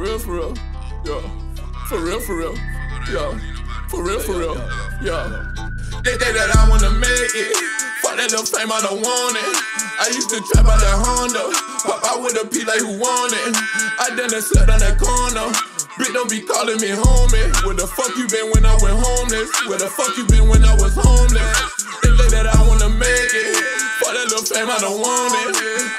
for real. for real. Yeah. For real, for real. Yeah. For real, for real. Yeah. They think that I wanna make it. Fuck that little fame, I don't want it. I used to trap out that Honda. Pop out with a P like who want it. I done that slept on that corner. Bitch, don't be calling me homie. Where the fuck you been when I went homeless? Where the fuck you been when I was homeless? They think that I wanna make it. Fuck that little fame, I don't want it.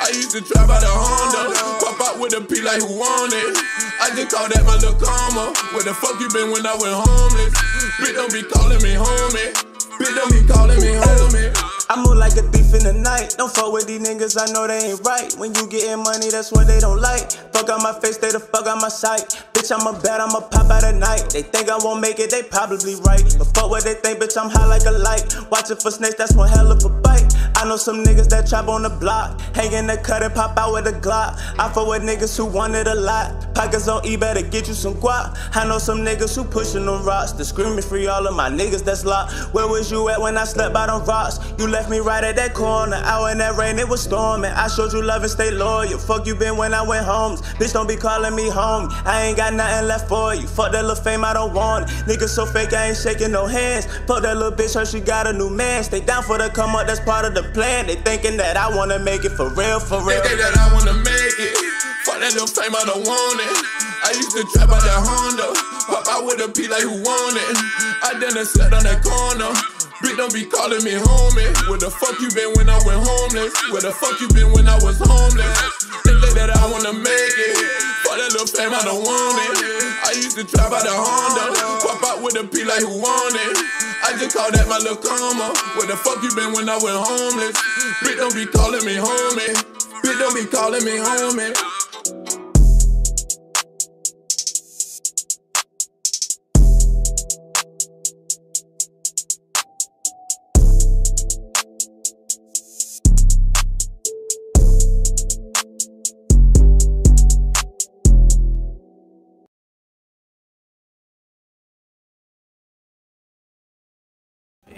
I used to drive out a Honda. Pop out with a P like who want it. I just call that my little karma. Where the fuck you been when I went homeless? Bitch, don't be calling me homie. Bitch, don't be calling me homie. I move like a thief in the night. Don't fuck with these niggas, I know they ain't right. When you gettin' money, that's what they don't like. Fuck out my face, they the fuck out my sight. Bitch, I'm a bad, I'm a pop out at night. They think I won't make it, they probably right. But fuck what they think, bitch, I'm high like a light. Watching for snakes, that's one hell of a bite. I know some niggas that trap on the block. Hang in the cut and pop out with a Glock. I fuck with niggas who wanted a lot. Pockets on eBay to get you some guap. I know some niggas who pushin' them rocks. The screaming free all of my niggas that's locked. Where was you at when I slept by them rocks? You left me right at that corner. Out in that rain, it was storming. I showed you love and stay loyal. Fuck you been when I went home. Bitch, don't be calling me home. I ain't got nothing left for you. Fuck that little fame, I don't want it. Niggas so fake, I ain't shaking no hands. Fuck that little bitch, her she got a new man. Stay down for the come up, that's part of the plan. They thinking that I wanna make it for real, for They real. think that I wanna make it. Fuck that little fame, I don't want it. I used to trap out that Honda. Pop out with a P like who want it. I done that slept on that corner. Bitch, don't be calling me homie. Where the fuck you been when I went homeless? Where the fuck you been when I was homeless? They think that I wanna make it. Fuck that little fame, I don't want used to trap out that Honda. Pop out with a P like who want it. I just call that my little karma. Where the fuck you been when I went homeless? Bitch, don't be calling me homie. Bitch, don't be calling me homie.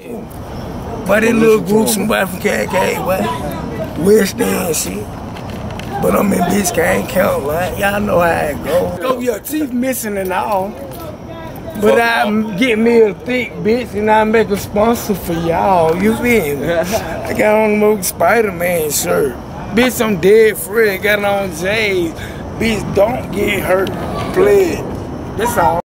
But it look group somebody from KK, what? West End shit. But I'm in Biscayne County, right? Y'all know how it go. Go your teeth missing and all. But I get me a thick bitch and I make a sponsor for y'all. You feel me? I got on the Spider-Man shirt. Bitch, I'm dead free. Got on J's. Bitch, don't get hurt. It. That's all.